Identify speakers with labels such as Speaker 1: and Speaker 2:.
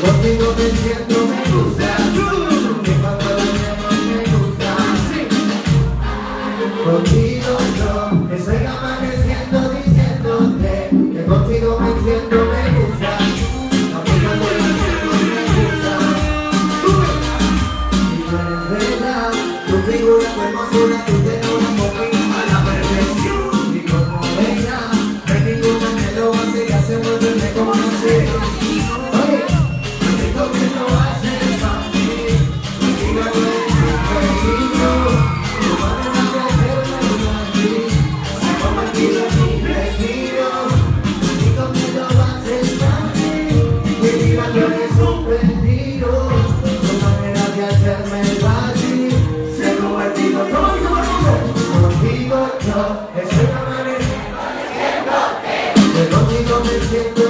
Speaker 1: Contigo me siento, me gusta. Que cuando lo me gusta. Contigo yo estoy amaneciendo diciéndote que contigo me siento, me gusta. Aplicando el tiempo me gusta. Y tú eres verdad, tu figura, tu hermosura, tu ternura, conmigo a la perfección. Y como verás, no hay ninguna que lo hace y hace volverme como no sé. digo yo, estoy amaneciendo, amaneciéndote. De lo digo me siento